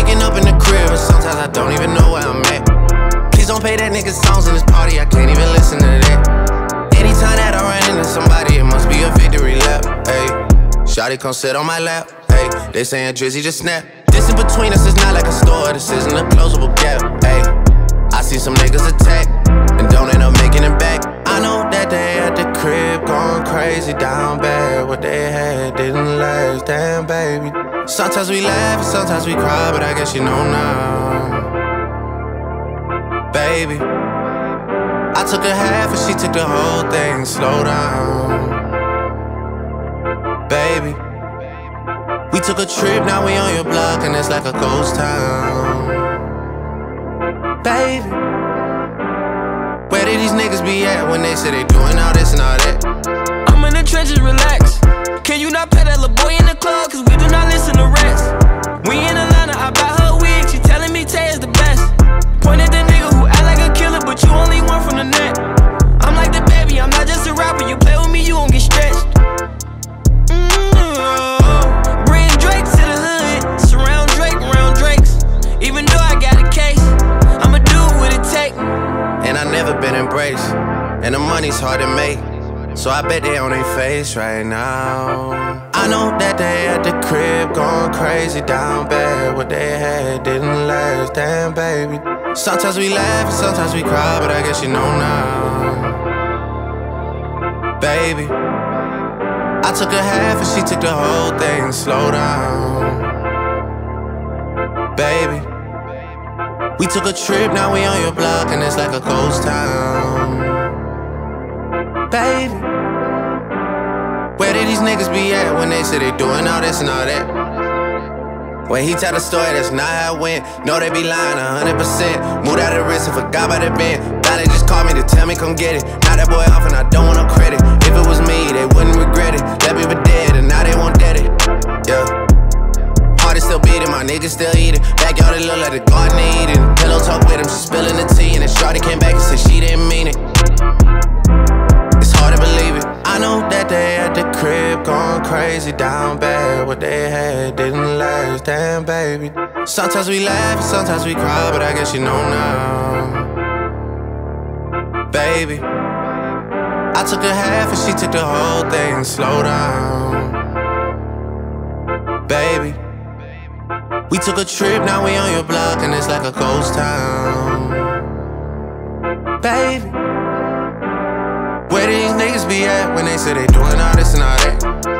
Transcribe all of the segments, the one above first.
Waking up in the crib, and sometimes I don't even know where I'm at. Please don't play that nigga songs in this party, I can't even listen to that. Anytime that I run into somebody, it must be a victory lap. Hey, Shotty come sit on my lap. Hey, they saying Drizzy just snap. This in between us is not like a store, this isn't a closable gap. Hey, I see some niggas attack and don't end up making it back. I know that they at the crib going crazy down bad. What they had didn't last, damn baby. Sometimes we laugh and sometimes we cry, but I guess you know now. Baby, I took a half and she took the whole thing. Slow down, baby. We took a trip, now we on your block, and it's like a ghost town. Baby, where did these niggas be at when they say they doing all this and all that? In the trenches, relax. Can you not pet that little boy in the club? Cause we do not listen to rest. We in Atlanta, I buy her wig. She telling me Tay is the best. Point at the nigga who act like a killer, but you only one from the net. Right now. I know that they at the crib going crazy down bad. What they had didn't last, damn baby. Sometimes we laugh sometimes we cry, but I guess you know now. Baby, I took a half and she took the whole thing. Slow down, baby. We took a trip, now we on your block, and it's like a ghost town. Baby, these niggas be at when they say they doing all this and all that? When he tell the story, that's not how it went. No, they be lying 100%. Moved out of wrist and forgot about the bend. Now they just called me to tell me come get it. Now that boy off and I don't want no credit. If it was me, they wouldn't regret it. Sometimes we laugh and sometimes we cry, but I guess you know now. Baby, I took a half and she took the whole thing. And slow down, baby. We took a trip, now we on your block, and it's like a ghost town. Baby, where these niggas be at when they say they doing all this and all that?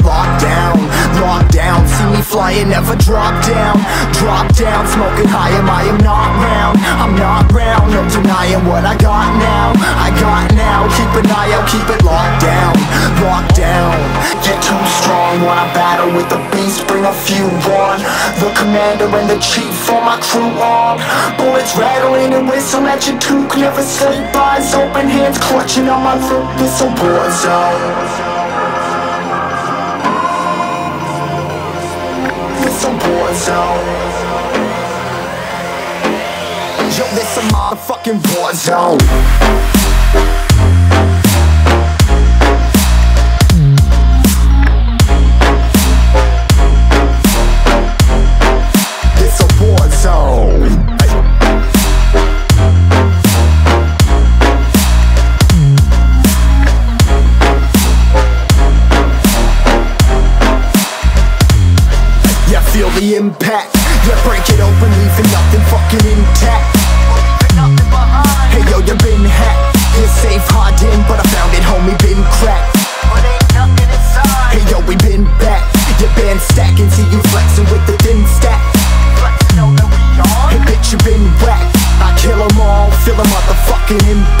me never drop down Drop down, smoking high, am I? Am not round. I'm not round, no denying what I got now. I got now, keep an eye out, keep it locked down Locked down. Get too strong when I battle with the beast Bring a few on. The commander and the chief for my crew on. Bullets rattling and whistle at your toque Never sleep, eyes open, hands clutching on my loot This a war zone Yo, this a motherfucking war zone the impact. Yeah, break it open, leaving nothing fucking intact. Hey yo, you been hacked. You're safe, hard in, but I found it, homie, been cracked. Hey yo, we been back. Your band stacking, see you flexing with the thin stack. Hey bitch, you been whacked. I kill 'em all, feel the motherfucking impact.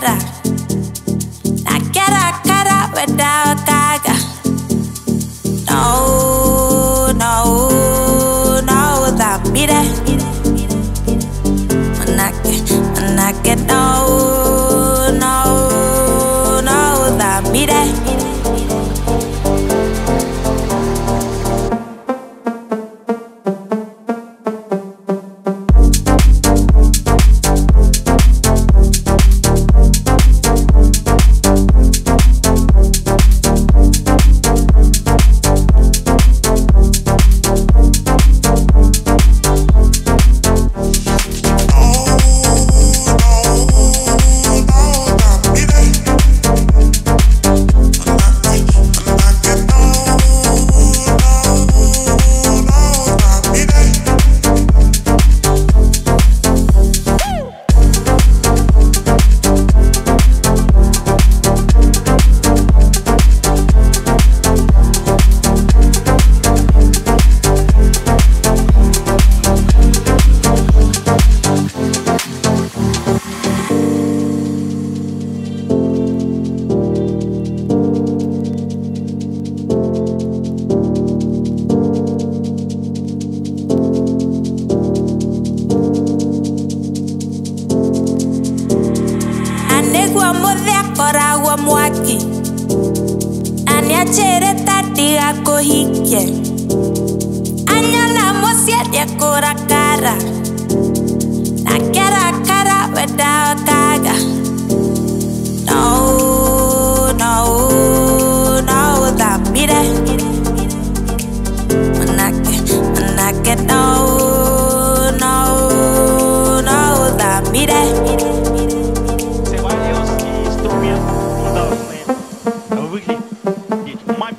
guitarra. Na nĩanjĩrĩte ndiga kũhikie anyona mũciĩ ndĩekũrakara na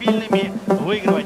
мобильными выигрываем.